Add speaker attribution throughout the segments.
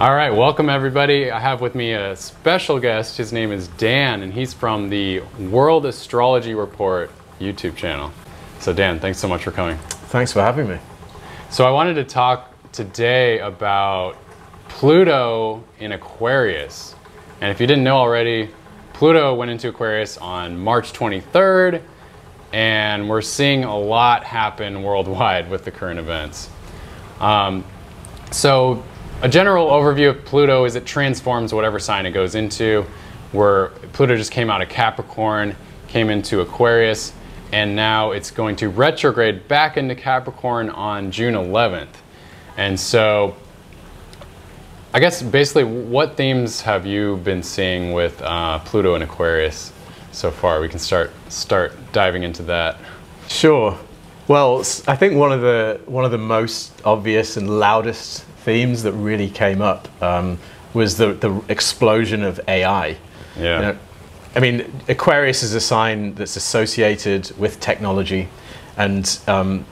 Speaker 1: All right, welcome everybody. I have with me a special guest. His name is Dan, and he's from the World Astrology Report YouTube channel. So, Dan, thanks so much for coming.
Speaker 2: Thanks for having me.
Speaker 1: So, I wanted to talk today about Pluto in Aquarius. And if you didn't know already, Pluto went into Aquarius on March 23rd, and we're seeing a lot happen worldwide with the current events. Um, so, a general overview of Pluto is it transforms whatever sign it goes into. Where Pluto just came out of Capricorn, came into Aquarius, and now it's going to retrograde back into Capricorn on June 11th. And so, I guess basically, what themes have you been seeing with uh, Pluto and Aquarius so far? We can start start diving into that.
Speaker 2: Sure. Well, I think one of the one of the most obvious and loudest themes that really came up um, was the, the explosion of AI.
Speaker 1: Yeah.
Speaker 2: You know, I mean, Aquarius is a sign that's associated with technology, and um,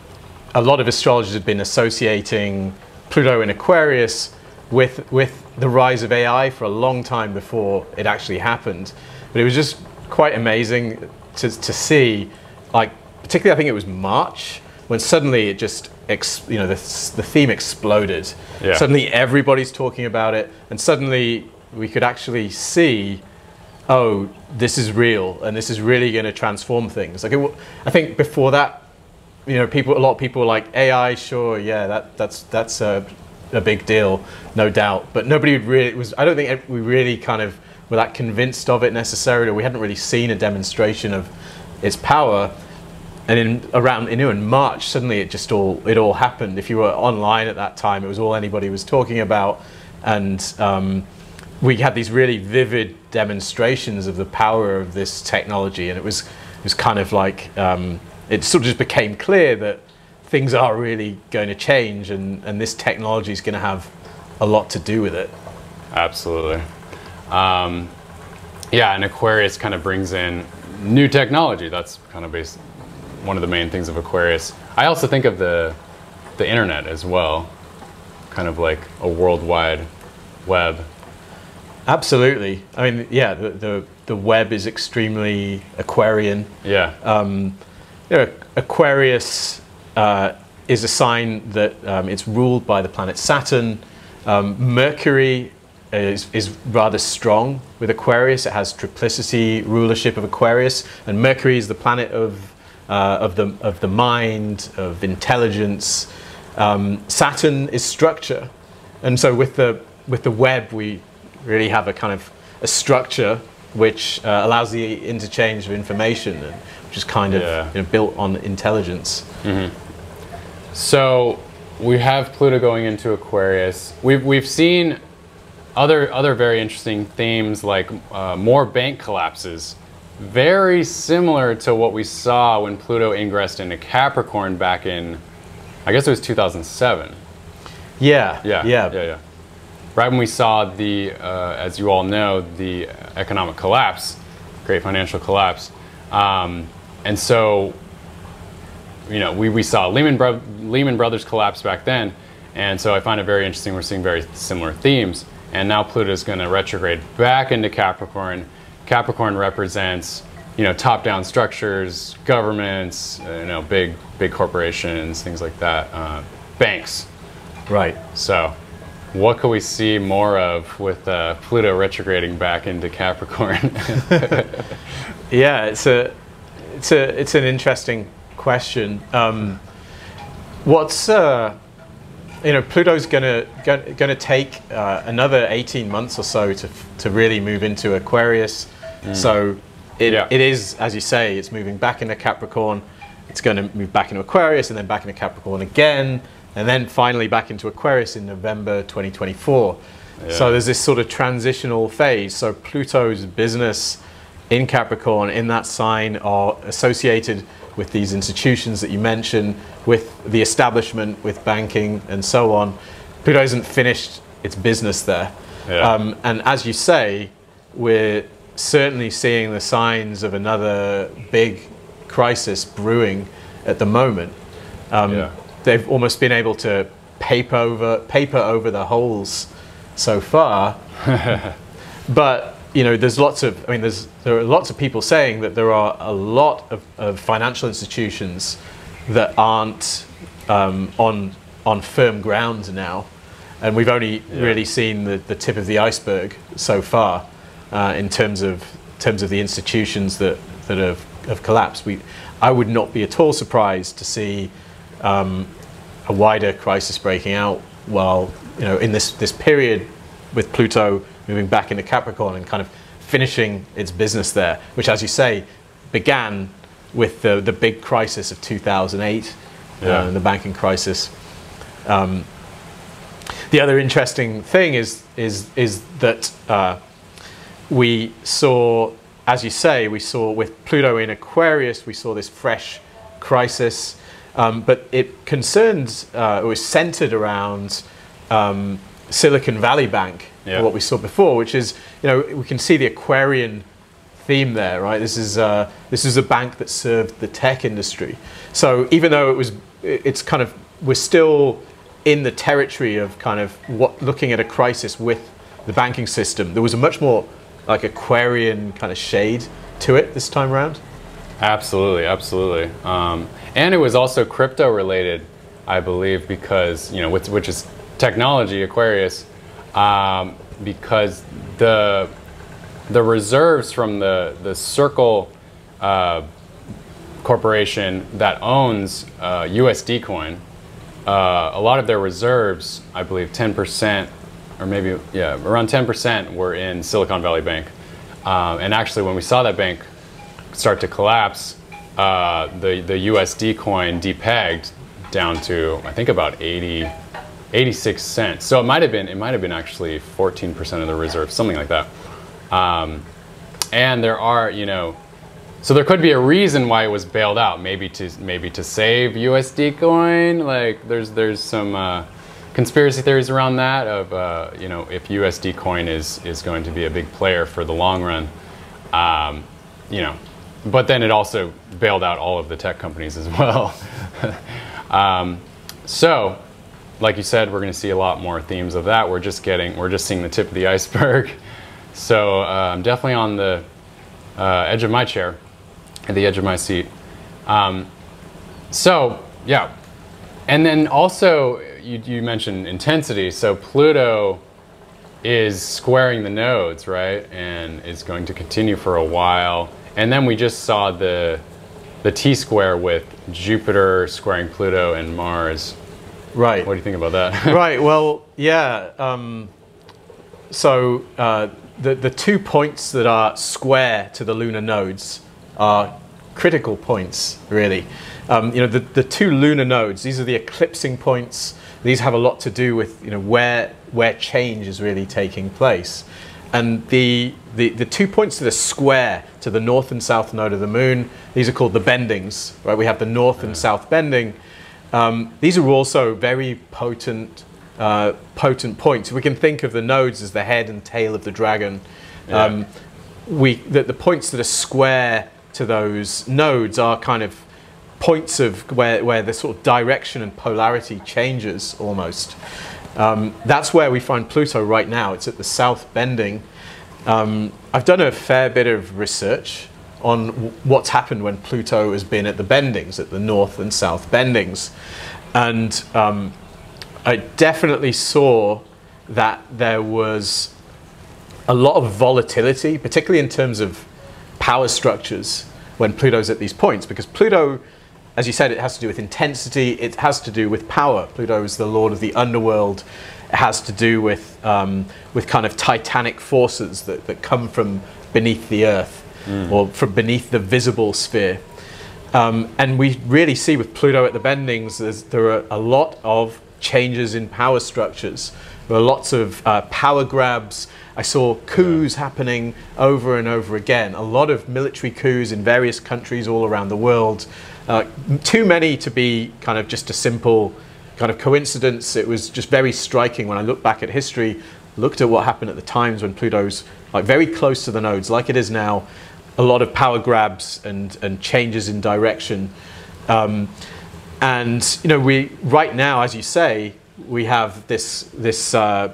Speaker 2: a lot of astrologers have been associating Pluto in Aquarius with with the rise of AI for a long time before it actually happened. But it was just quite amazing to, to see, like particularly I think it was March when suddenly it just ex, you know the, the theme exploded.
Speaker 1: Yeah.
Speaker 2: Suddenly everybody's talking about it, and suddenly we could actually see, oh, this is real, and this is really going to transform things. Like it, I think before that, you know, people a lot of people were like AI, sure, yeah, that that's that's a, a big deal, no doubt. But nobody really was. I don't think we really kind of were that convinced of it necessarily. We hadn't really seen a demonstration of its power and in around in March suddenly it just all it all happened. If you were online at that time, it was all anybody was talking about, and um, we had these really vivid demonstrations of the power of this technology, and it was it was kind of like um, it sort of just became clear that things are really going to change, and and this technology is going to have a lot to do with it.
Speaker 1: Absolutely. Um, yeah, and Aquarius kind of brings in new technology. That's kind of based one of the main things of Aquarius. I also think of the the internet as well, kind of like a worldwide web.
Speaker 2: Absolutely. I mean, yeah, the the, the web is extremely Aquarian.
Speaker 1: Yeah.
Speaker 2: Um, you know, Aquarius uh, is a sign that um, it's ruled by the planet Saturn. Um, Mercury is, is rather strong with Aquarius. It has triplicity rulership of Aquarius, and Mercury is the planet of uh, of the of the mind, of intelligence. Um, Saturn is structure, and so with the with the web, we really have a kind of a structure which uh, allows the interchange of information, and which is kind of
Speaker 1: Yeah.
Speaker 2: you know, built on intelligence.
Speaker 1: So we have Pluto going into Aquarius. We've we've seen other other very interesting themes like uh, more bank collapses, very similar to what we saw when Pluto ingressed into Capricorn back in, I guess it was 2007.
Speaker 2: Yeah,
Speaker 1: Yeah,
Speaker 2: yeah,
Speaker 1: yeah, yeah. Right when we saw the, uh, as you all know, the economic collapse, great financial collapse, um, and so, you know, we, we saw Lehman, Bro- Lehman Brothers collapse back then, and so I find it very interesting. We're seeing very similar themes, and now Pluto is going to retrograde back into Capricorn. Capricorn represents, you know, top-down structures, governments, uh, you know, big big corporations, things like that, uh, banks.
Speaker 2: right.
Speaker 1: So, what could we see more of with uh, Pluto retrograding back into Capricorn?
Speaker 2: Yeah, it's a, it's a, it's an interesting question. Um, what's, uh, you know, Pluto's gonna gonna, gonna take uh, another eighteen months or so to to really move into Aquarius. So it,
Speaker 1: Yeah.
Speaker 2: it is, as you say, it's moving back into Capricorn. It's going to move back into Aquarius and then back into Capricorn again, and then finally back into Aquarius in November 2024. So there's this sort of transitional phase. So Pluto's business in Capricorn, in that sign, are associated with these institutions that you mentioned, with the establishment, with banking, and so on. Pluto hasn't finished its business there.
Speaker 1: Yeah.
Speaker 2: Um, and as you say, we're certainly seeing the signs of another big crisis brewing at the moment. Um,
Speaker 1: Yeah.
Speaker 2: They've almost been able to paper over, paper over the holes so far. but you know, there's lots of, I mean, there's, there are lots of people saying that there are a lot of, of financial institutions that aren't um, on, on firm ground now. And we've only
Speaker 1: Yeah.
Speaker 2: really seen the, the tip of the iceberg so far uh, in terms of, terms of the institutions that, that have, have collapsed. We, I would not be at all surprised to see um, a wider crisis breaking out while, you know, in this, this period with Pluto moving back into Capricorn and kind of finishing its business there, which, as you say, began with the, the big crisis of 2008,
Speaker 1: Yeah.
Speaker 2: uh, the banking crisis. Um, the other interesting thing is, is, is that uh, we saw, as you say, we saw with Pluto in Aquarius, we saw this fresh crisis, um, but it concerned, uh, it was centered around um, Silicon Valley Bank,
Speaker 1: Yeah.
Speaker 2: what we saw before, which is, you know, we can see the Aquarian theme there, right? This is uh, this is a bank that served the tech industry. So even though it was, it's kind of we're still in the territory of kind of what looking at a crisis with the banking system. There was a much more like Aquarian kind of shade to it this time around.
Speaker 1: Absolutely, absolutely. Um, and it was also crypto related, I believe, because you know, which, which is technology, Aquarius, um, because the the reserves from the the Circle uh, corporation that owns uh, USD coin, uh, a lot of their reserves, I believe, 10% or maybe yeah, around 10% were in Silicon Valley Bank. Um, and actually, when we saw that bank start to collapse, uh, the the USD coin depegged down to I think about 80, 86 cents. So it might have been it might have been actually 14% of the reserve, something like that. Um, and there are you know, so there could be a reason why it was bailed out. Maybe to maybe to save USD coin. Like there's there's some. Uh, Conspiracy theories around that of uh, you know if USD coin is is going to be a big player for the long run, um, you know, but then it also bailed out all of the tech companies as well. um, so, like you said, we're going to see a lot more themes of that. We're just getting, we're just seeing the tip of the iceberg. So uh, I'm definitely on the uh, edge of my chair, at the edge of my seat. Um, so yeah, and then also you, you mentioned intensity. So Pluto is squaring the nodes, right? And is going to continue for a while. And then we just saw the the T square with Jupiter squaring Pluto and Mars.
Speaker 2: Right.
Speaker 1: What do you think about that?
Speaker 2: right. Well, yeah. Um, so uh, the the two points that are square to the lunar nodes are critical points, really. Um, you know, the, the two lunar nodes. These are the eclipsing points. These have a lot to do with you know where where change is really taking place. And the, the, the two points that are square to the north and south node of the moon, these are called the bendings, right? We have the north and south bending. Um, these are also very potent, uh, potent points. We can think of the nodes as the head and tail of the dragon.
Speaker 1: Yeah.
Speaker 2: Um, we, the, the points that are square to those nodes are kind of points of where, where the sort of direction and polarity changes almost. Um, that's where we find Pluto right now. It's at the south bending. Um, I've done a fair bit of research on what's happened when Pluto has been at the bendings, at the north and south bendings. And um, I definitely saw that there was a lot of volatility, particularly in terms of power structures when Pluto's at these points, because Pluto, as you said, it has to do with intensity, it has to do with power. Pluto is the lord of the underworld. It has to do with, um, with kind of titanic forces that, that come from beneath the earth or from beneath the visible sphere. Um, and we really see with Pluto at the bendings, there are a lot of changes in power structures. There are lots of uh, power grabs. I saw coups happening over and over again. A lot of military coups in various countries all around the world. Uh, too many to be kind of just a simple kind of coincidence. It was just very striking when I look back at history, looked at what happened at the times when Pluto's like very close to the nodes, like it is now. A lot of power grabs and, and changes in direction. Um, and you know, we right now, as you say, we have this this uh,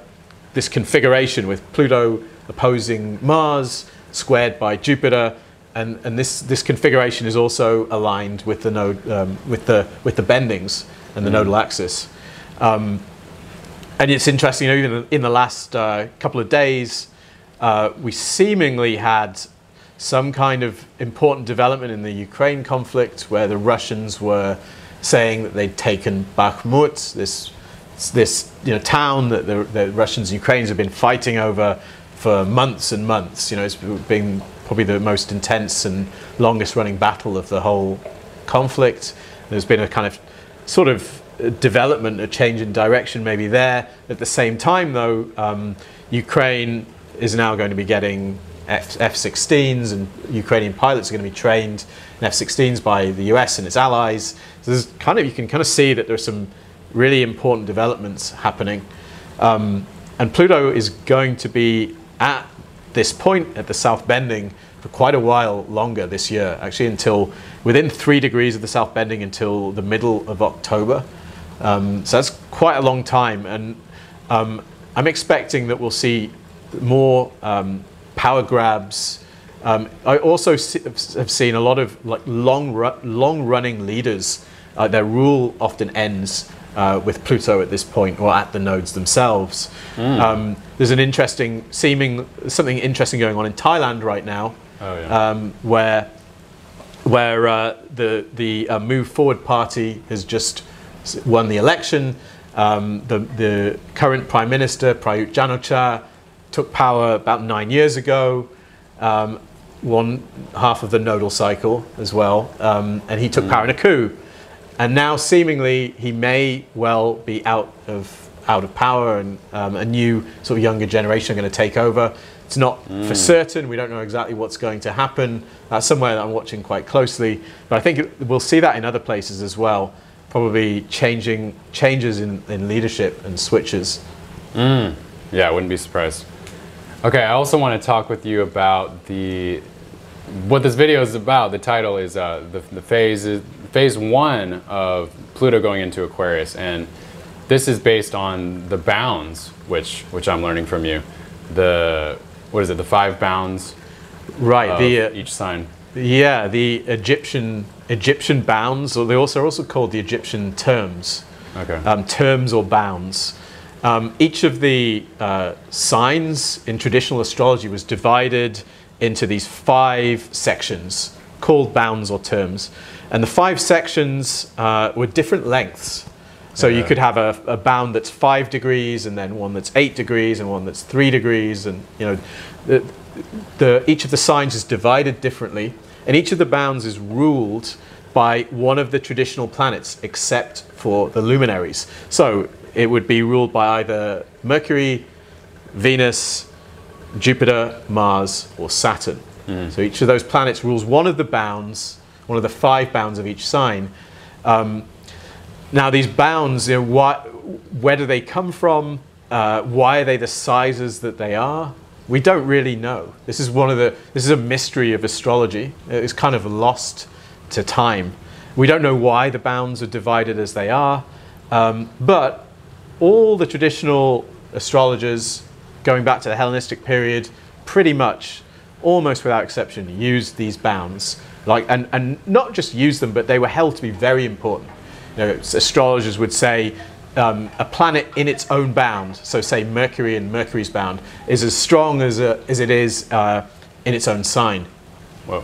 Speaker 2: this configuration with Pluto opposing Mars, squared by Jupiter, and, and this, this configuration is also aligned with the node um, with the with the bendings and the
Speaker 1: Mm.
Speaker 2: nodal axis. Um, and it's interesting, you know, even in the last uh, couple of days, uh, we seemingly had some kind of important development in the Ukraine conflict where the Russians were saying that they'd taken Bakhmut, this, this you know, town that the, the Russians and Ukrainians have been fighting over for months and months. You know, it's been probably the most intense and longest running battle of the whole conflict. There's been a kind of sort of development, a change in direction maybe there. At the same time, though, um, Ukraine is now going to be getting F- F-16s, and Ukrainian pilots are going to be trained in F-16s by the US and its allies. So there's kind of you can kind of see that there's some really important developments happening, um, and Pluto is going to be at this point at the South Bending for quite a while longer this year, actually until within three degrees of the South Bending until the middle of October. Um, so that's quite a long time, and um, I'm expecting that we'll see more um, power grabs. Um, I also see, have seen a lot of like long, ru- long-running leaders. Uh, their rule often ends uh, with Pluto at this point, or at the nodes themselves. Um, there's an interesting, seeming something interesting going on in Thailand right now,
Speaker 1: Oh, yeah.
Speaker 2: um, where where uh, the the uh, Move Forward Party has just won the election. Um, the the current Prime Minister Prayut Chan-o-cha took power about nine years ago. Um, one half of the nodal cycle as well, um, and he took power in a coup. And now, seemingly, he may well be out of out of power, and um, a new sort of younger generation are going to take over. It's not for certain. We don't know exactly what's going to happen. That's somewhere that I'm watching quite closely. But I think it- we'll see that in other places as well. Probably changing changes in, in leadership and switches.
Speaker 1: Yeah, I wouldn't be surprised. Okay, I also want to talk with you about the what this video is about. The title is uh, the, the phase is phase one of Pluto going into Aquarius, and this is based on the bounds, which which I'm learning from you. The what is it? The five bounds
Speaker 2: Right.
Speaker 1: of
Speaker 2: the uh,
Speaker 1: each sign.
Speaker 2: yeah the Egyptian Egyptian bounds, or they also are also called the Egyptian terms.
Speaker 1: Okay.
Speaker 2: um, terms or bounds. Um, each of the uh, signs in traditional astrology was divided into these five sections called bounds or terms. And the five sections uh, were different lengths. So you could have a, a bound that's five degrees, and then one that's eight degrees, and one that's three degrees, and you know, the, the, each of the signs is divided differently, and each of the bounds is ruled by one of the traditional planets, except for the luminaries. So it would be ruled by either Mercury, Venus, Jupiter, Mars, or Saturn. So each of those planets rules one of the bounds, one of the five bounds of each sign. Um, now, these bounds, you know, why, where do they come from? Uh, why are they the sizes that they are? We don't really know. This is one of the. This is a mystery of astrology. It's kind of lost to time. We don't know why the bounds are divided as they are, um, but all the traditional astrologers, going back to the Hellenistic period, pretty much, almost without exception, used these bounds. Like, and, and not just use them, but they were held to be very important. You know, astrologers would say um, a planet in its own bound, so say Mercury in Mercury's bound, is as strong as, a, as it is uh, in its own sign.
Speaker 1: Whoa.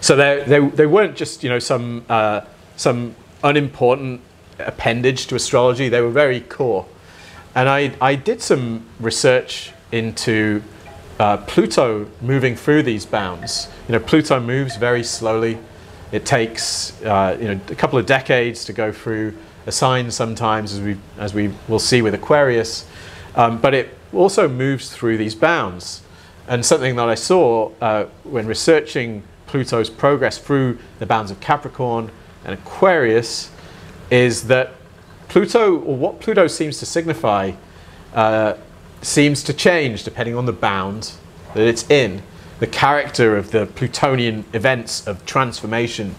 Speaker 2: So they, they, they weren't just you know some uh, some unimportant appendage to astrology. They were very core. And I, I did some research into uh, Pluto moving through these bounds. You know, Pluto moves very slowly. It takes uh, you know a couple of decades to go through a sign sometimes, as we as we will see with Aquarius. Um, but it also moves through these bounds. And something that I saw uh, when researching Pluto's progress through the bounds of Capricorn and Aquarius is that Pluto, or what Pluto seems to signify, uh, seems to change depending on the bound that it's in. The character of the Plutonian events of transformation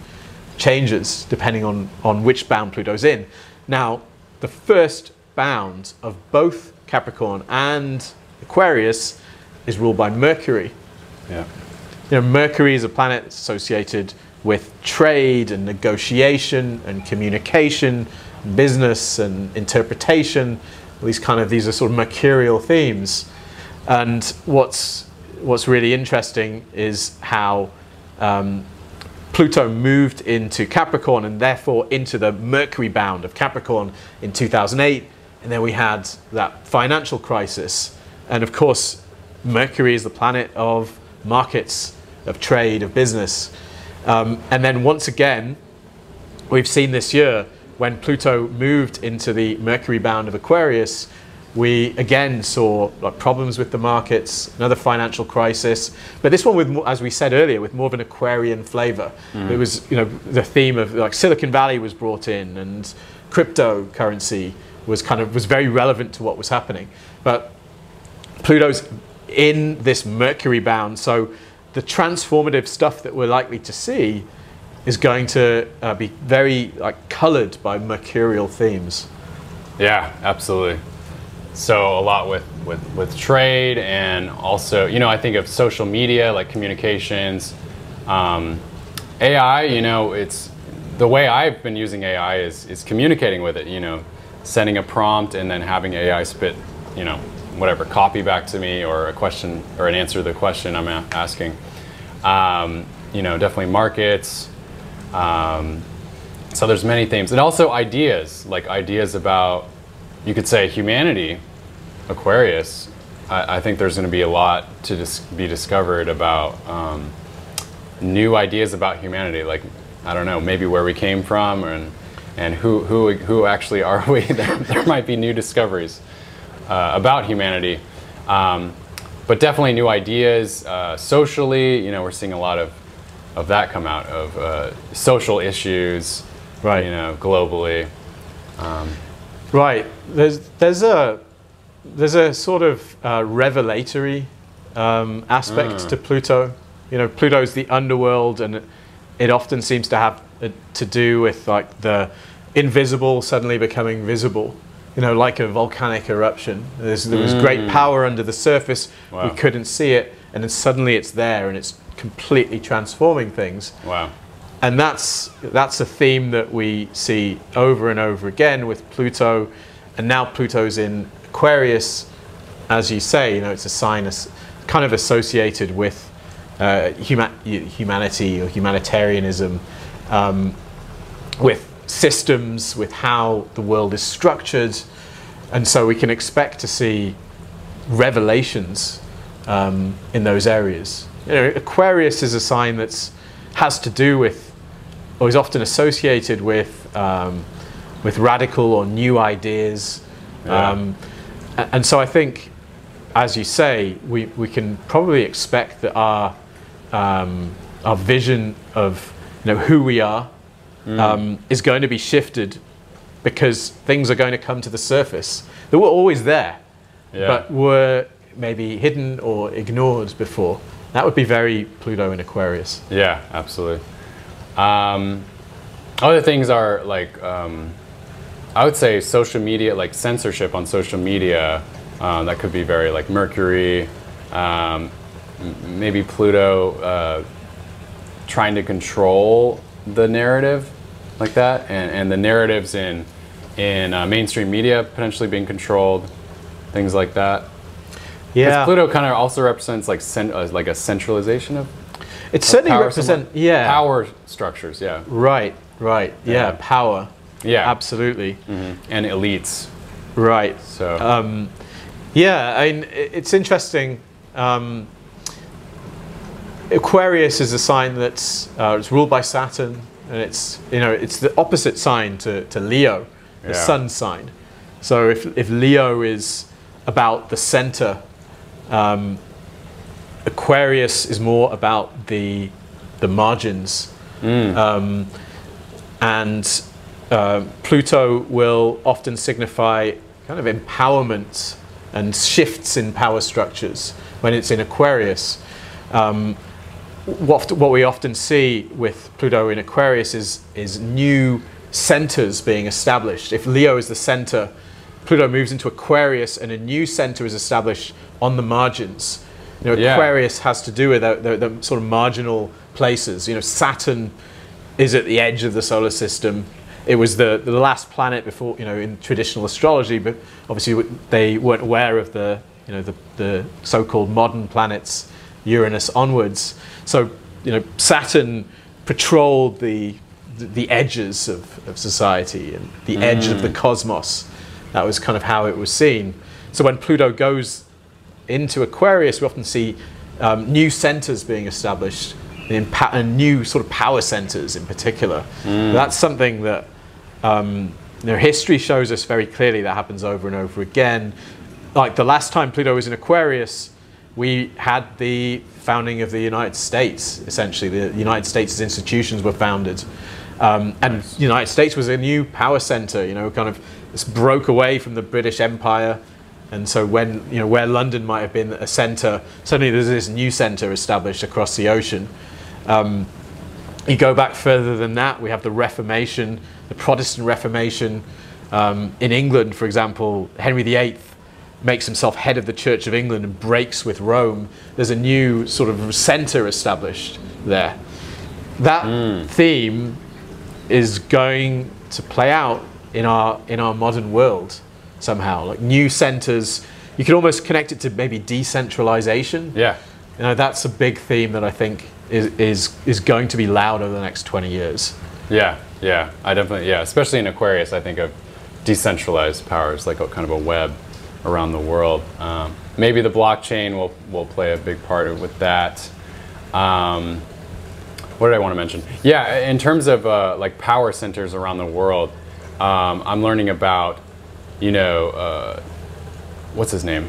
Speaker 2: changes depending on, on which bound Pluto's in. Now, the first bound of both Capricorn and Aquarius is ruled by Mercury.
Speaker 1: Yeah.
Speaker 2: You know, Mercury is a planet associated with trade and negotiation and communication, business and interpretation. These kind of these are sort of mercurial themes. And what's what's really interesting is how um, Pluto moved into Capricorn and therefore into the Mercury bound of Capricorn in 2008. And then we had that financial crisis. And of course, Mercury is the planet of markets, of trade, of business. Um, and then once again, we've seen this year when Pluto moved into the Mercury bound of Aquarius, we again saw like, problems with the markets, another financial crisis, but this one with, as we said earlier, with more of an Aquarian flavor. Mm. It was, you know, the theme of like Silicon Valley was brought in, and cryptocurrency was kind of was very relevant to what was happening. But Pluto's in this Mercury bound, so the transformative stuff that we're likely to see is going to uh, be very like colored by mercurial themes.
Speaker 1: Yeah, absolutely. So a lot with, with, with trade and also, you know, I think of social media, like communications. Um, AI, you know, it's the way I've been using AI is, is communicating with it, you know, sending a prompt and then having AI spit, you know, whatever, copy back to me or a question or an answer to the question I'm asking. Um, you know, definitely markets. Um, so there's many themes. And also ideas, like ideas about, you could say humanity Aquarius, I, I think there's going to be a lot to dis- be discovered about um, new ideas about humanity. Like, I don't know, maybe where we came from and, and who, who, who actually are we. there, there might be new discoveries uh, about humanity. Um, but definitely new ideas uh, socially. You know, we're seeing a lot of, of that come out of uh, social issues, right? You know, globally. Um,
Speaker 2: right. There's there's a there's a sort of uh, revelatory um, aspect mm. to Pluto. You know, Pluto is the underworld, and it, it often seems to have uh, to do with like the invisible suddenly becoming visible. You know, like a volcanic eruption. There's, there was mm. great power under the surface. Wow. We couldn't see it, and then suddenly it's there, and it's completely transforming things.
Speaker 1: Wow.
Speaker 2: And that's that's a theme that we see over and over again with Pluto, and now Pluto's in Aquarius, as you say, you know, it's a sign kind of associated with uh, huma humanity or humanitarianism, um, with systems, with how the world is structured. And so we can expect to see revelations um, in those areas. You know, Aquarius is a sign that has to do with, or is often associated with, um, with radical or new ideas. Yeah. Um, and so I think, as you say, we, we can probably expect that our, um, our vision of you know, who we are mm. um, is going to be shifted because things are going to come to the surface that were always there, yeah. but were maybe hidden or ignored before. That would be very Pluto in Aquarius.
Speaker 1: Yeah, absolutely. Um, other things are like um, I would say social media, like censorship on social media, uh, that could be very like Mercury, um, maybe Pluto uh, trying to control the narrative like that, and, and the narratives in in uh, mainstream media potentially being controlled, things like that. Yeah, Pluto kind of also represents like cent- uh, like a centralization of.
Speaker 2: It certainly represents yeah
Speaker 1: power structures. Yeah.
Speaker 2: Right. Right. Yeah. yeah. Power.
Speaker 1: Yeah,
Speaker 2: absolutely.
Speaker 1: Mm-hmm. And elites.
Speaker 2: Right. So. Um, yeah, I mean, it's interesting. Um, Aquarius is a sign that's uh, it's ruled by Saturn, and it's you know it's the opposite sign to, to Leo, the yeah. sun sign. So if if Leo is about the center, um, Aquarius is more about the the margins, mm. um, and uh, Pluto will often signify kind of empowerment and shifts in power structures when it's in Aquarius. Um, what, what, we often see with Pluto in Aquarius is, is new centers being established. If Leo is the center, Pluto moves into Aquarius and a new center is established on the margins. You know,
Speaker 1: Yeah.
Speaker 2: Aquarius has to do with the, the, the sort of marginal places. You know, Saturn is at the edge of the solar system. It was the, the last planet before, you know, in traditional astrology, but obviously they weren't aware of the, you know, the, the so-called modern planets, Uranus onwards. So, you know, Saturn patrolled the, the, the edges of, of society and the edge of the cosmos. That was kind of how it was seen. So when Pluto goes into Aquarius, we often see um, new centers being established and new sort of power centers in particular. That's something that um, you know, history shows us very clearly that happens over and over again. Like the last time Pluto was in Aquarius, we had the founding of the United States. Essentially, the United States' institutions were founded, um, and the United States was a new power center. You know, kind of this broke away from the British Empire. And so when, you know, where London might have been a centre, suddenly there's this new centre established across the ocean. Um, you go back further than that, we have the Reformation, the Protestant Reformation. Um, in England, for example, Henry VIII makes himself head of the Church of England and breaks with Rome. There's a new sort of centre established there. That theme is going to play out in our in our modern world somehow. Like new centers, you can almost connect it to maybe decentralization.
Speaker 1: Yeah.
Speaker 2: You know, that's a big theme that I think is is is going to be loud over the next 20 years.
Speaker 1: Yeah, yeah, I definitely, yeah, especially in Aquarius, I think of decentralized powers, like a kind of a web around the world. Um, maybe the blockchain will, will play a big part with that. Um, what did I want to mention? Yeah, in terms of uh, like power centers around the world, um, I'm learning about, you know, uh, what's his name?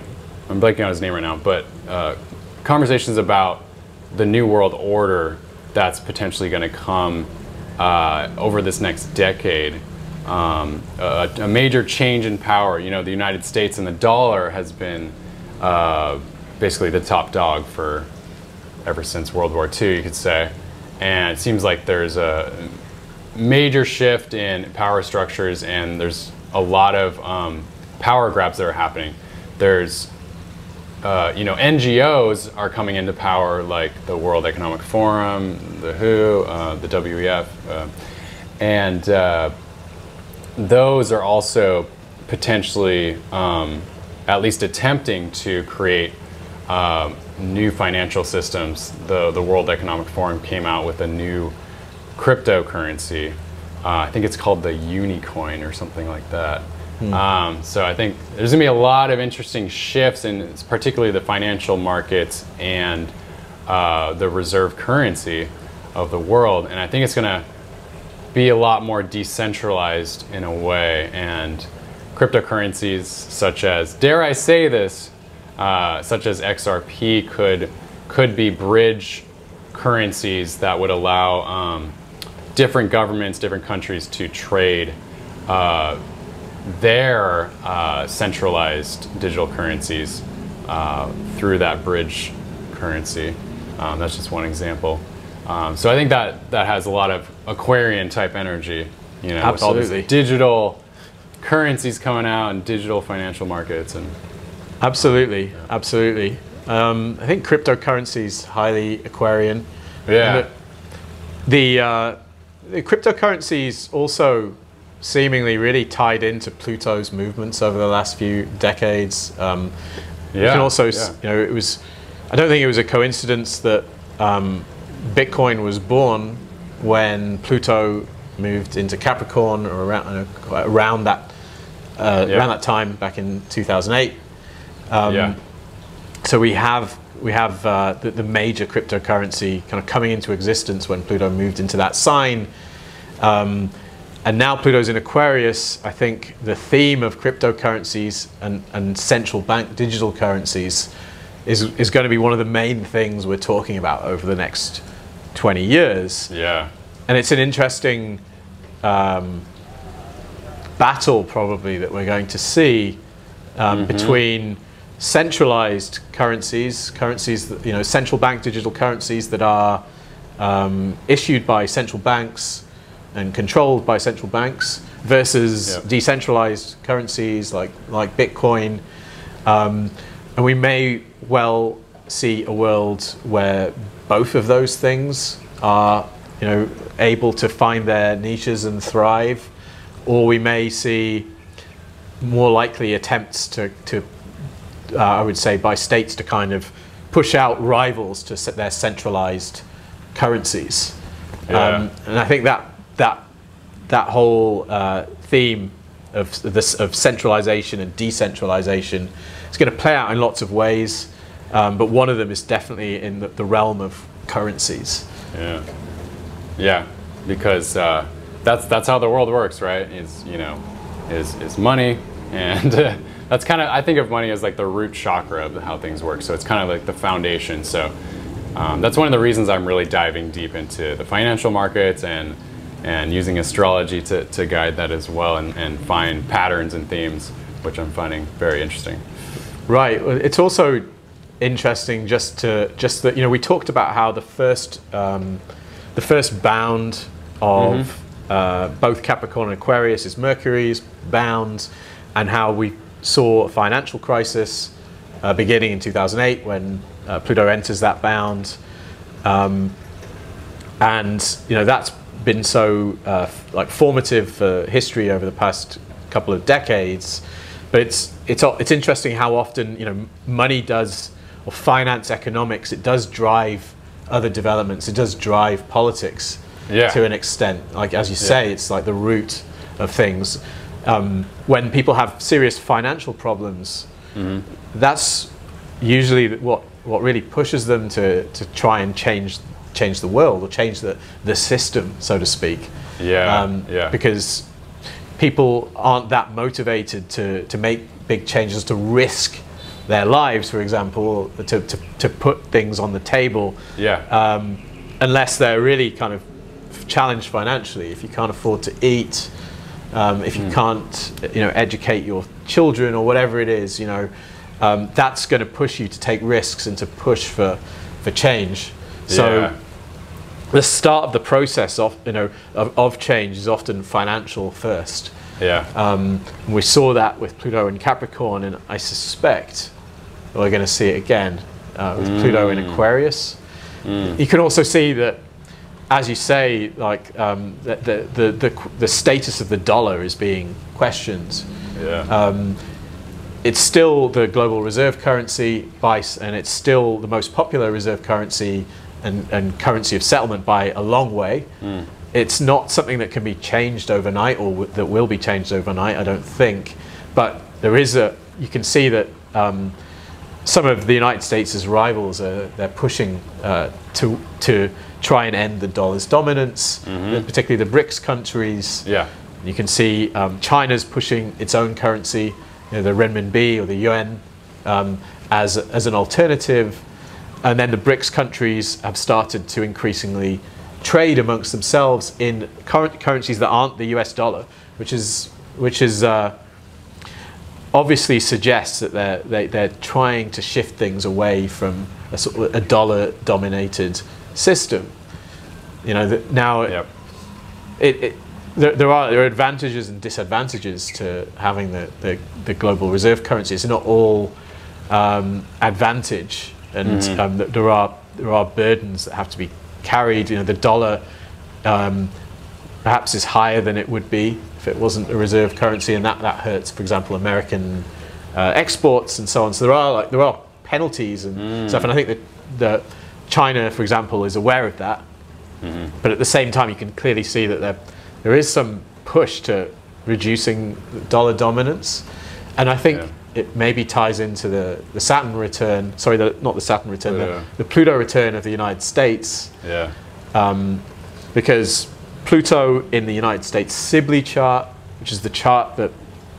Speaker 1: I'm blanking on his name right now, but uh, conversations about the new world order that's potentially going to come uh, over this next decade. Um, a, a major change in power. You know, the United States and the dollar has been uh, basically the top dog for ever since World War II, you could say. And it seems like there's a major shift in power structures, and there's a lot of um, power grabs that are happening. There's uh, you know, NGOs are coming into power, like the World Economic Forum, the WHO, uh, the WEF, uh, and uh, those are also potentially um, at least attempting to create um, new financial systems. The, the World Economic Forum came out with a new cryptocurrency. Uh, I think it's called the Unicoin or something like that. Um, so I think there's going to be a lot of interesting shifts in particularly the financial markets and uh, the reserve currency of the world. And I think it's going to be a lot more decentralized in a way. And cryptocurrencies such as, dare I say this, uh, such as XRP could could be bridge currencies that would allow um, different governments, different countries to trade uh, their uh, centralized digital currencies uh, through that bridge currency. Um, that's just one example. Um, so I think that that has a lot of Aquarian type energy. You know, with all these digital currencies coming out and digital financial markets and
Speaker 2: Absolutely, absolutely. Um, I think cryptocurrency is highly Aquarian.
Speaker 1: yeah,
Speaker 2: the, the, uh, the cryptocurrencies also seemingly really tied into Pluto's movements over the last few decades. Um, you
Speaker 1: Yeah,
Speaker 2: can also,
Speaker 1: yeah.
Speaker 2: you know, it was. I don't think it was a coincidence that um, Bitcoin was born when Pluto moved into Capricorn or around uh, around that uh,
Speaker 1: Yeah.
Speaker 2: around that time back in 2008. Um,
Speaker 1: yeah,
Speaker 2: so we have we have uh, the, the major cryptocurrency kind of coming into existence when Pluto moved into that sign, um, and now Pluto's in Aquarius. I think the theme of cryptocurrencies and, and central bank digital currencies is is going to be one of the main things we're talking about over the next 20 years.
Speaker 1: Yeah,
Speaker 2: and it's an interesting um, battle probably that we're going to see um, between centralized currencies, currencies that, you know, central bank digital currencies that are um, issued by central banks and controlled by central banks versus decentralized currencies like like Bitcoin. Um, and we may well see a world where both of those things are, you know, able to find their niches and thrive, or we may see more likely attempts to, to uh, I would say, by states to kind of push out rivals to set their centralized currencies.
Speaker 1: Yeah.
Speaker 2: Um, and I think that that that whole uh, theme of this of centralization and decentralization is going to play out in lots of ways. Um, but one of them is definitely in the, the realm of currencies.
Speaker 1: Yeah, yeah, because uh, that's that's how the world works, right? Is you know, is is money, and that's kind of I think of money as like the root chakra of how things work. So it's kind of like the foundation. So um, that's one of the reasons I'm really diving deep into the financial markets and and using astrology to, to guide that as well and, and find patterns and themes, which I'm finding very interesting.
Speaker 2: Right. Well, It's also interesting just to just that you know we talked about how the first um, the first bound of uh, both Capricorn and Aquarius is Mercury's bound, and how we saw a financial crisis uh, beginning in 2008 when uh, Pluto enters that bound, um, and you know that's been so uh, like formative for history over the past couple of decades. But it's it's it's interesting how often you know money does or finance economics it does drive other developments. It does drive politics
Speaker 1: Yeah.
Speaker 2: to an extent. Like as you say, it's like the root of things. Um, when people have serious financial problems, that's usually what what really pushes them to, to try and change change the world or change the, the system, so to speak.
Speaker 1: Yeah,
Speaker 2: Um,
Speaker 1: yeah.
Speaker 2: Because people aren't that motivated to, to make big changes, to risk their lives, for example, to, to, to put things on the table
Speaker 1: Yeah.
Speaker 2: um, unless they're really kind of challenged financially. If you can't afford to eat, um, if you
Speaker 1: Hmm.
Speaker 2: can't, you know, educate your children or whatever it is, you know, um, that's going to push you to take risks and to push for for change. So
Speaker 1: Yeah.
Speaker 2: the start of the process of you know of, of change is often financial first.
Speaker 1: yeah.
Speaker 2: Um, we saw that with Pluto in Capricorn, and I suspect we're going to see it again uh, with Pluto in Aquarius. You can also see that, as you say, like um, that the, the, the, the status of the dollar is being questioned.
Speaker 1: yeah.
Speaker 2: Um, it's still the global reserve currency, vice, and it's still the most popular reserve currency and, and currency of settlement by a long way. It's not something that can be changed overnight or w- that will be changed overnight, I don't think. But there is a, you can see that um, some of the United States' rivals are they're pushing uh, to to try and end the dollar's dominance, particularly the BRICS countries.
Speaker 1: Yeah.
Speaker 2: You can see um, China's pushing its own currency, you know, the renminbi or the yuan, um, as, as an alternative. And then the BRICS countries have started to increasingly trade amongst themselves in current currencies that aren't the US dollar, which is, which is uh, obviously suggests that they're, they, they're trying to shift things away from a, sort of a dollar dominated system. You know, that now
Speaker 1: Yep.
Speaker 2: it, it, there, there are there are advantages and disadvantages to having the, the, the global reserve currency. It's not all um, advantage, and um, there are there are burdens that have to be carried. You know, the dollar um, perhaps is higher than it would be if it wasn't a reserve currency, and that, that hurts, for example, American uh, exports and so on. So there are like there are penalties and stuff, and I think that the China, for example, is aware of that. But at the same time, you can clearly see that there, there is some push to reducing dollar dominance. And I think
Speaker 1: Yeah.
Speaker 2: It maybe ties into the, the Saturn return, sorry, the, not the Saturn return,
Speaker 1: Pluto.
Speaker 2: the, the Pluto return of the United States,
Speaker 1: Yeah.
Speaker 2: because Pluto in the United States Sibley chart, which is the chart that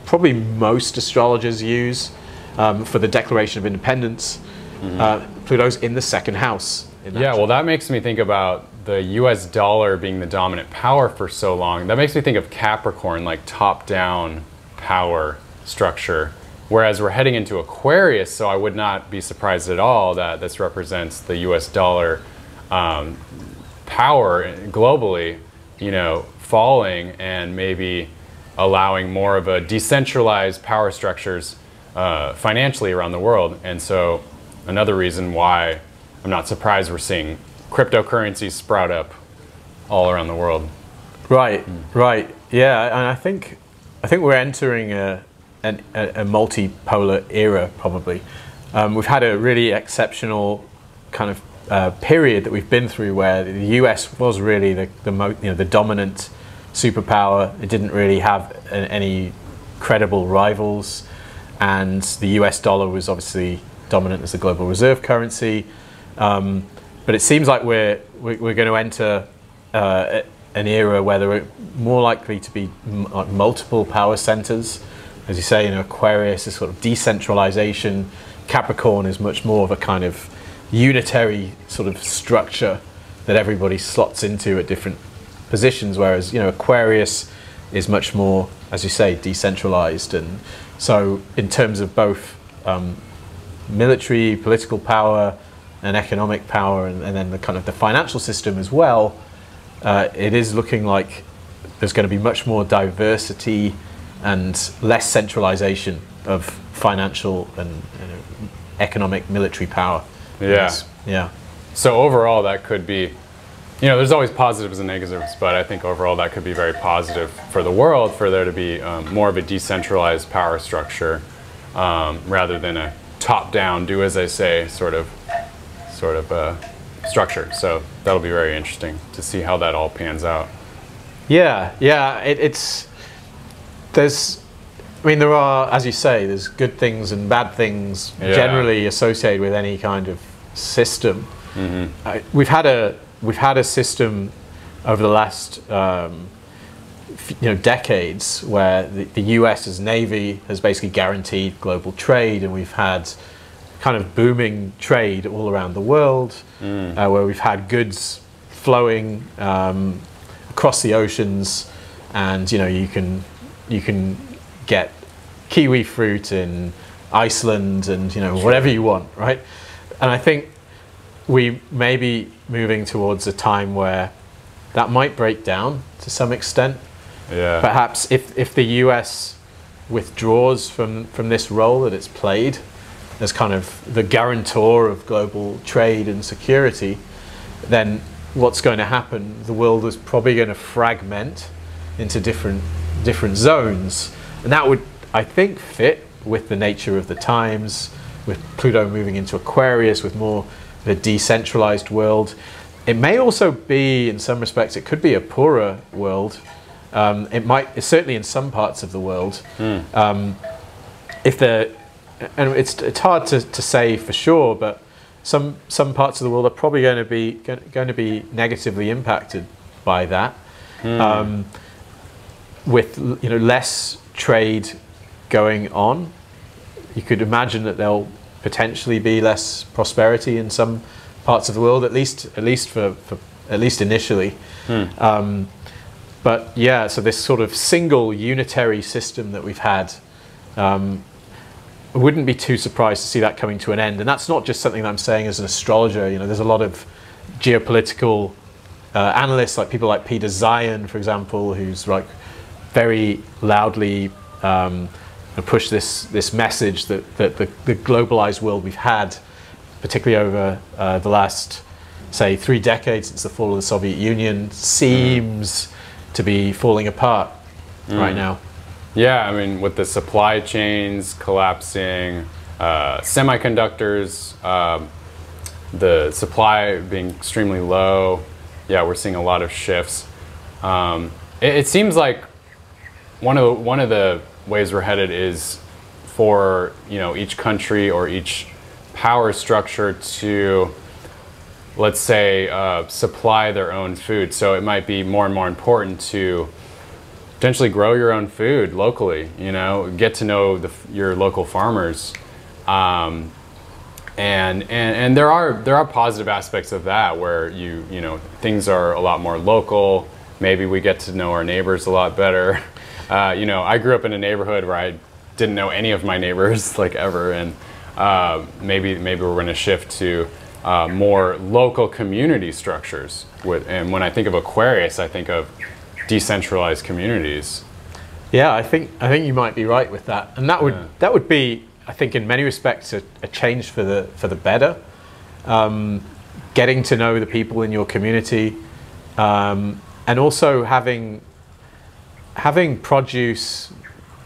Speaker 2: probably most astrologers use um, for the Declaration of Independence, uh, Pluto's in the second house. In that
Speaker 1: Yeah, well, that makes me think about the US dollar being the dominant power for so long. That makes me think of Capricorn, like top down power structure. Whereas we're heading into Aquarius, so I would not be surprised at all that this represents the US dollar um, power globally, you know, falling and maybe allowing more of a decentralized power structures uh, financially around the world. And so, another reason why I'm not surprised we're seeing cryptocurrencies sprout up all around the world.
Speaker 2: Right, right, yeah, and I think I think we're entering a, an, a, a multipolar era probably. Um, we've had a really exceptional kind of uh, period that we've been through where the US was really the the, you know, the dominant superpower. It didn't really have a, any credible rivals, and the US dollar was obviously dominant as the global reserve currency. Um, but it seems like we're we're, going to enter uh, an era where there are more likely to be like multiple power centers. As you say, you know, Aquarius is sort of decentralization. Capricorn is much more of a kind of unitary sort of structure that everybody slots into at different positions, whereas you know Aquarius is much more, as you say, decentralized. And so, in terms of both um, military, political power, and economic power, and, and then the kind of the financial system as well, uh, it is looking like there's going to be much more diversity and less centralization of financial and you know, economic military power.
Speaker 1: Yeah.
Speaker 2: Yeah.
Speaker 1: So overall, that could be, you know, there's always positives and negatives, but I think overall that could be very positive for the world for there to be um, more of a decentralized power structure um, rather than a top-down, do as I say sort of, sort of uh, structure. So that'll be very interesting to see how that all pans out.
Speaker 2: Yeah, yeah. It, it's there's, I mean, there are, as you say, there's good things and bad things
Speaker 1: Yeah.
Speaker 2: generally associated with any kind of system. I, we've had a we've had a system over the last um, you know decades where the, the U.S.'s navy has basically guaranteed global trade, and we've had kind of booming trade all around the world, uh, where we've had goods flowing um, across the oceans, and you know you can you can get kiwi fruit in Iceland and you know whatever you want, right? And I think we may be moving towards a time where that might break down to some extent.
Speaker 1: Yeah.
Speaker 2: Perhaps if, if the US withdraws from, from this role that it's played as kind of the guarantor of global trade and security, then what's going to happen? The world is probably going to fragment into different different zones, and that would, I think, fit with the nature of the times, with Pluto moving into Aquarius, with more of a decentralized world. It may also be, in some respects, it could be a poorer world. Um, it might, certainly in some parts of the world, um, if the and it's it's hard to, to say for sure, but some some parts of the world are probably going to be going to be negatively impacted by that, um, with you know less trade going on. You could imagine that there'll potentially be less prosperity in some parts of the world, at least at least for, for at least initially. Um, but yeah, so this sort of single unitary system that we've had. Um, I wouldn't be too surprised to see that coming to an end. And that's not just something that I'm saying as an astrologer. You know, there's a lot of geopolitical uh, analysts, like people like Peter Zeihan, for example, who's like very loudly um, push this this message that, that the, the globalized world we've had, particularly over uh, the last say three decades since the fall of the Soviet Union, seems to be falling apart right now.
Speaker 1: Yeah, I mean, with the supply chains collapsing, uh, semiconductors, um, the supply being extremely low, yeah, we're seeing a lot of shifts. Um, it, it seems like one of one of the ways we're headed is for you know each country or each power structure to let's say uh, supply their own food. So it might be more and more important to potentially grow your own food locally. You know, get to know the, your local farmers, um, and, and and there are there are positive aspects of that where you you know things are a lot more local. Maybe we get to know our neighbors a lot better. Uh, you know, I grew up in a neighborhood where I didn't know any of my neighbors like ever, and uh, maybe maybe we're going to shift to uh, more local community structures. With and when I think of Aquarius, I think of decentralized communities.
Speaker 2: Yeah, I think I think you might be right with that, and that would
Speaker 1: Yeah.
Speaker 2: that would be I think in many respects a, a change for the for the better. Um, getting to know the people in your community, um, and also having having produce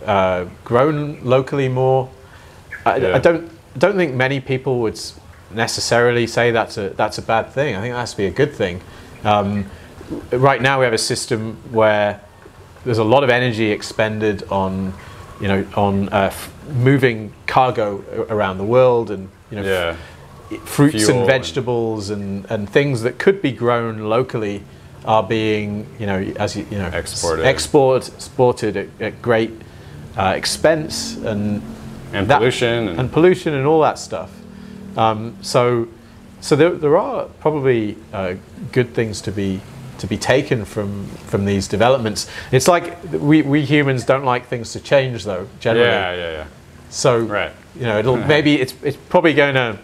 Speaker 2: uh, grown locally more. I,
Speaker 1: Yeah.
Speaker 2: I don't don't think many people would necessarily say that's a that's a bad thing. I think that has to be a good thing. Um, right now we have a system where there's a lot of energy expended on you know on uh, f- moving cargo around the world and you know
Speaker 1: Yeah.
Speaker 2: fruits
Speaker 1: Fuel
Speaker 2: and
Speaker 1: and-
Speaker 2: vegetables and, and things that could be grown locally are being you know as you, you know
Speaker 1: Exported.
Speaker 2: export exported at, at great uh, expense and
Speaker 1: And
Speaker 2: that-
Speaker 1: pollution and,
Speaker 2: and pollution and all that stuff. Um, so so there, there are probably uh, good things to be to be taken from from these developments. It's like we, we humans don't like things to change though generally.
Speaker 1: yeah, yeah, yeah.
Speaker 2: So
Speaker 1: Right.
Speaker 2: you know, it'll maybe it's it's probably going to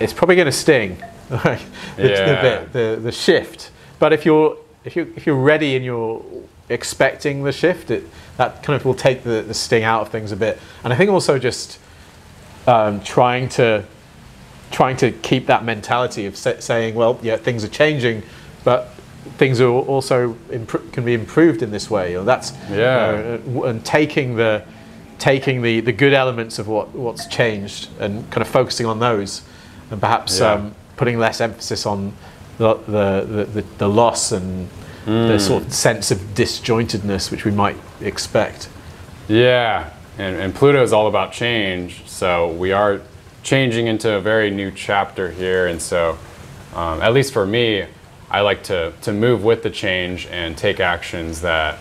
Speaker 2: it's probably going to sting the,
Speaker 1: Yeah.
Speaker 2: the, bit, the the shift. But if you're if you if you're ready and you're expecting the shift, it that kind of will take the, the sting out of things a bit. And I think also just um, trying to trying to keep that mentality of sa- saying, well, yeah, things are changing, but things are also can be improved in this way. Or that's
Speaker 1: Yeah.
Speaker 2: and taking the taking the, the good elements of what, what's changed and kind of focusing on those, and perhaps
Speaker 1: Yeah.
Speaker 2: um, putting less emphasis on the the, the, loss and
Speaker 1: Mm.
Speaker 2: the sort of sense of disjointedness which we might expect.
Speaker 1: Yeah, and, and Pluto is all about change. So we are changing into a very new chapter here. And so, um, at least for me, I like to, to move with the change and take actions that,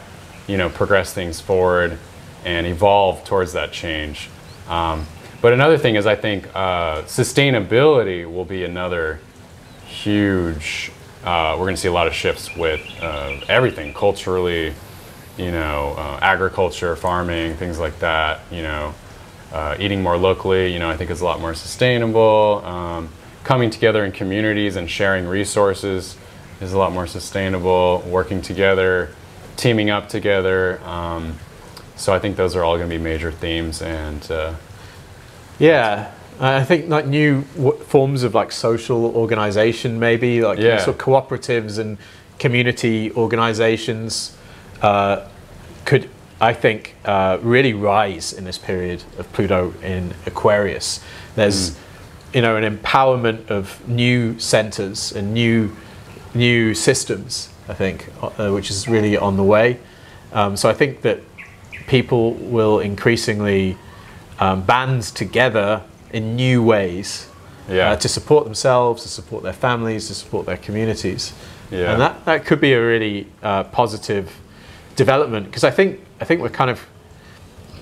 Speaker 1: you know, progress things forward and evolve towards that change. Um, but another thing is, I think uh, sustainability will be another huge. Uh, we're going to see a lot of shifts with uh, everything culturally, you know, uh, agriculture, farming, things like that. You know, uh, eating more locally. You know, I think is a lot more sustainable. Um, coming together in communities and sharing resources is a lot more sustainable. Working together, teaming up together. Um, so I think those are all going to be major themes, and uh,
Speaker 2: Yeah, I think like new w- forms of like social organization, maybe like
Speaker 1: Yeah.
Speaker 2: sort of cooperatives and community organizations uh, could, I think, uh, really rise in this period of Pluto in Aquarius. There's, you know, an empowerment of new centers and new new systems. I think, uh, which is really on the way. Um, so I think that people will increasingly um, band together in new ways
Speaker 1: Yeah.
Speaker 2: uh, to support themselves, to support their families, to support their communities.
Speaker 1: Yeah.
Speaker 2: And that, that could be a really uh, positive development because I think I think we're kind of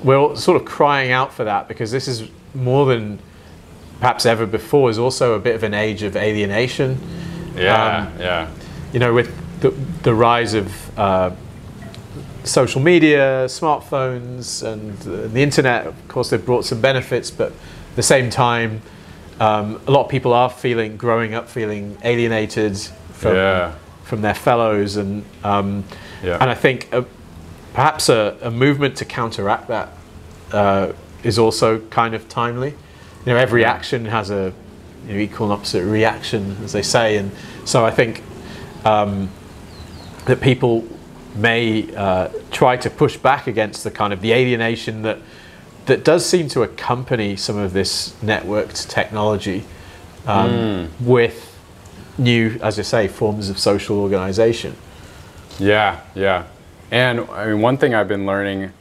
Speaker 2: we're sort of crying out for that because this is more than perhaps ever before is also a bit of an age of alienation.
Speaker 1: yeah,
Speaker 2: Um,
Speaker 1: yeah,
Speaker 2: You know, with the, the rise of uh, social media, smartphones, and uh, the internet, of course, they've brought some benefits, but at the same time, um, a lot of people are feeling, growing up, feeling alienated from,
Speaker 1: Yeah.
Speaker 2: from their fellows, and um,
Speaker 1: Yeah.
Speaker 2: and I think uh, perhaps a, a movement to counteract that uh, is also kind of timely. You know, every action has a you know, equal and opposite reaction, as they say, and so I think um, that people may uh, try to push back against the kind of the alienation that that does seem to accompany some of this networked technology um, with new, as I say, forms of social organization.
Speaker 1: Yeah, yeah. And I mean, one thing I've been learning,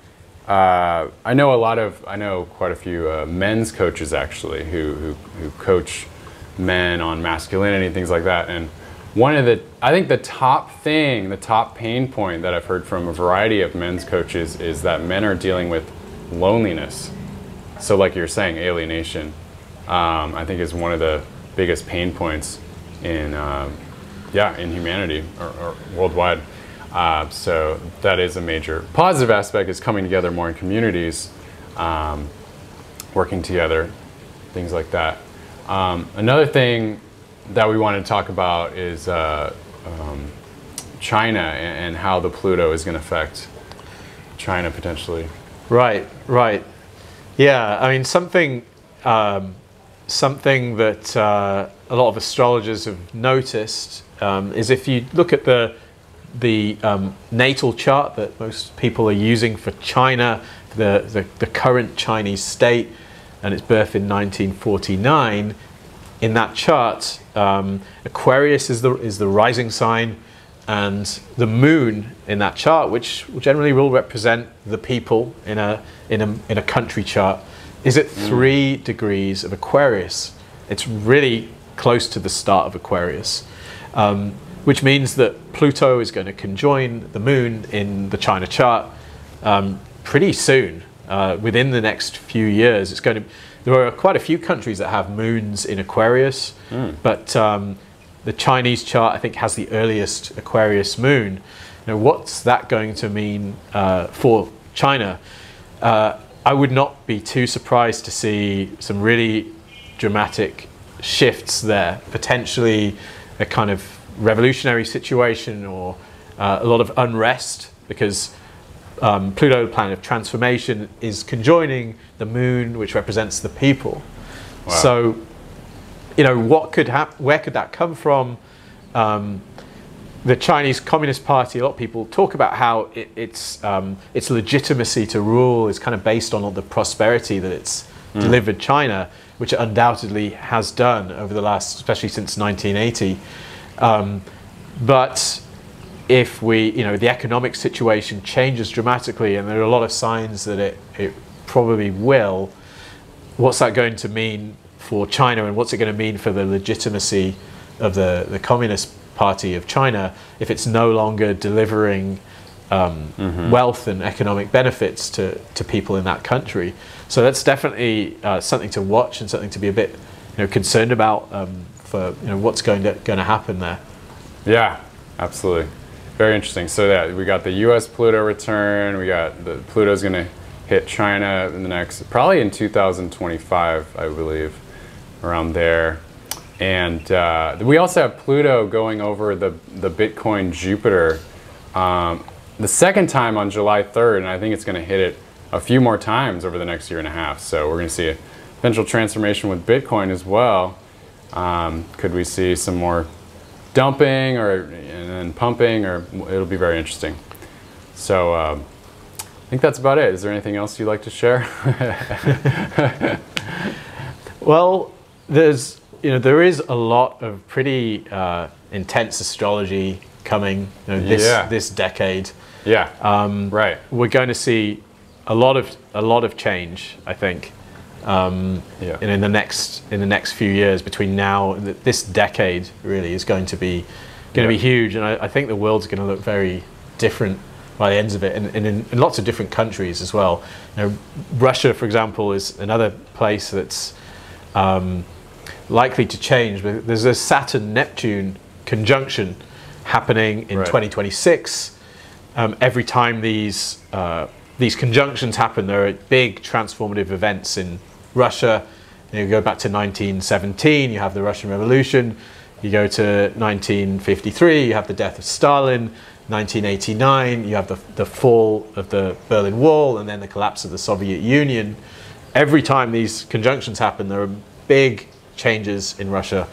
Speaker 1: uh, I know a lot of, I know quite a few uh, men's coaches actually who, who, who coach men on masculinity and things like that. And one of the, I think the top thing, the top pain point that I've heard from a variety of men's coaches is that men are dealing with loneliness. So, like you're saying, alienation, um, I think is one of the biggest pain points in, um, yeah, in humanity or, or worldwide. Uh, so that is a major positive aspect is coming together more in communities, um, working together, things like that. Um, another thing that we want to talk about is uh, um, China and, and how the Pluto is going to affect China potentially.
Speaker 2: Right, right. Yeah, I mean something um, something that uh, a lot of astrologers have noticed um, is if you look at the the um, natal chart that most people are using for China, the, the, the current Chinese state, and its birth in 1949. In that chart, um, Aquarius is the is the rising sign, and the moon in that chart, which generally will represent the people in a in a in a country chart, is at three degrees of Aquarius. It's really close to the start of Aquarius, um, which means that Pluto is going to conjoin the moon in the China chart um, pretty soon. Uh, within the next few years, it's going to. There are quite a few countries that have moons in Aquarius, but um, the Chinese chart, I think, has the earliest Aquarius moon. Now, what's that going to mean uh, for China? Uh, I would not be too surprised to see some really dramatic shifts there, potentially a kind of revolutionary situation or uh, a lot of unrest because um, Pluto, the planet of transformation, is conjoining the moon, which represents the people.
Speaker 1: Wow.
Speaker 2: So, you know, what could hap- Where could that come from? Um, the Chinese Communist Party, a lot of people talk about how it, its um, its legitimacy to rule is kind of based on all the prosperity that it's delivered China, which it undoubtedly has done over the last, especially since 1980. Um, but if we, you know, the economic situation changes dramatically, and there are a lot of signs that it, it probably will, what's that going to mean for China, and what's it going to mean for the legitimacy of the, the Communist Party of China if it's no longer delivering um, wealth and economic benefits to, to people in that country? So that's definitely uh, something to watch and something to be a bit, you know, concerned about um, for you know what's going to going to happen there.
Speaker 1: Yeah, absolutely. Very interesting. So yeah, we got the U.S. Pluto return. We got the Pluto's going to hit China in the next, probably in 2025, I believe, around there. And uh, we also have Pluto going over the the Bitcoin Jupiter um, the second time on July 3rd, and I think it's going to hit it a few more times over the next year and a half. So we're going to see a potential transformation with Bitcoin as well. Um, could we see some more dumping or and then pumping, or it'll be very interesting. So um, I think that's about it. Is there anything else you'd like to share?
Speaker 2: Well, there's you know there is a lot of pretty uh, intense astrology coming you know, this
Speaker 1: Yeah.
Speaker 2: this decade.
Speaker 1: yeah. Um, right.
Speaker 2: We're going to see a lot of a lot of change, I think, um,
Speaker 1: Yeah.
Speaker 2: in, in the next in the next few years between now th- this decade really is going to be going to
Speaker 1: Yeah.
Speaker 2: be huge, and I, I think the world's going to look very different by the ends of it, and, and in, in lots of different countries as well. You know, Russia, for example, is another place that's um, likely to change. There's a Saturn Neptune conjunction happening in
Speaker 1: Right.
Speaker 2: 2026. Um, every time these uh, these conjunctions happen, there are big transformative events in Russia. You, you go back to 1917, you have the Russian Revolution. You go to 1953, you have the death of Stalin. 1989, you have the, the fall of the Berlin Wall and then the collapse of the Soviet Union. Every time these conjunctions happen, there are big changes in Russia.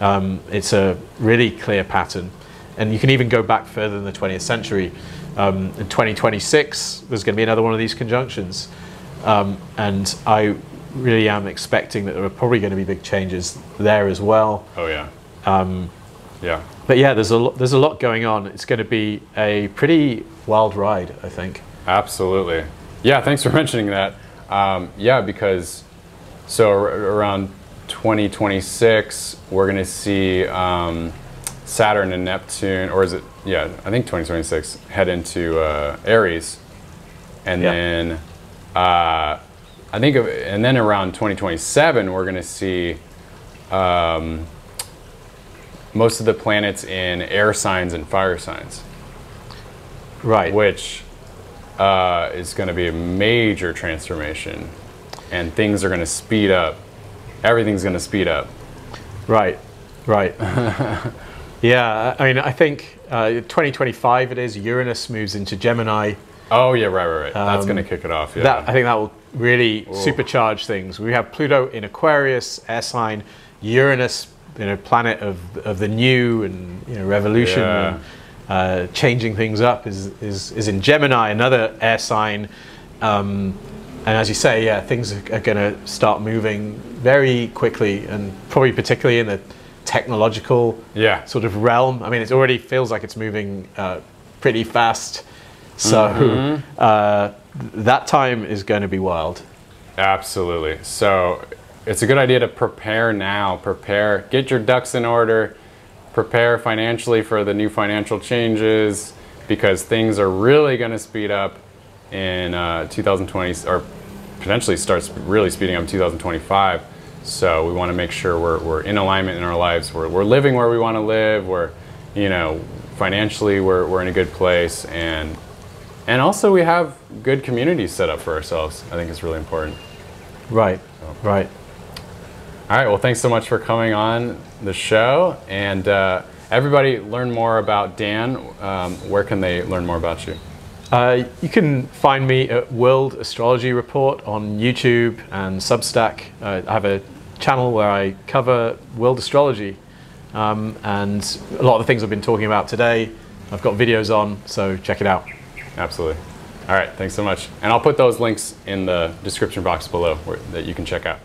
Speaker 2: Um, it's a really clear pattern. And you can even go back further than the 20th century. Um, in 2026, there's going to be another one of these conjunctions. Um, and I really am expecting that there are probably going to be big changes there as well.
Speaker 1: Oh yeah. yeah.
Speaker 2: But yeah, there's a lot, there's a lot going on. It's going to be a pretty wild ride, I think.
Speaker 1: Absolutely. Yeah, thanks for mentioning that. Um, yeah, because so ar- around 2026, we're going to see um, Saturn and Neptune, or is it, yeah, I think 2026, head into uh, Aries. And
Speaker 2: Yeah.
Speaker 1: then uh, I think, of, and then around 2027, we're going to see um, most of the planets in air signs and fire signs
Speaker 2: Right.
Speaker 1: which uh, is going to be a major transformation, and things are going to speed up. Everything's going to speed up.
Speaker 2: Right, right. yeah, I mean, I think uh, 2025 it is. Uranus moves into Gemini,
Speaker 1: Oh yeah, right, right, right. That's going to kick it off. Yeah.
Speaker 2: Um, That I think that will really supercharge things. We have Pluto in Aquarius, air sign, Uranus, you know, planet of of the new and you know revolution,
Speaker 1: Yeah.
Speaker 2: and, uh, changing things up is, is is in Gemini, another air sign. Um, and as you say, yeah, things are, are going to start moving very quickly, and probably particularly in the technological
Speaker 1: Yeah.
Speaker 2: sort of realm. I mean, it already feels like it's moving uh, pretty fast. So
Speaker 1: Mm-hmm.
Speaker 2: uh, that time is going to be wild.
Speaker 1: Absolutely. So it's a good idea to prepare now. Prepare, get your ducks in order, prepare financially for the new financial changes because things are really going to speed up in uh, 2020 or potentially starts really speeding up in 2025. So we want to make sure we're, we're in alignment in our lives. We're, we're living where we want to live. We're, you know, financially we're, we're in a good place and and also we have good communities set up for ourselves. I think it's really important.
Speaker 2: Right, right.
Speaker 1: All right. Well, thanks so much for coming on the show. And uh, everybody, learn more about Dan. Um, where can they learn more about you?
Speaker 2: Uh, you can find me at World Astrology Report on YouTube and Substack. Uh, I have a channel where I cover world astrology um, and a lot of the things I've been talking about today. I've got videos on, so check it out.
Speaker 1: Absolutely. All right. Thanks so much. And I'll put those links in the description box below where, that you can check out.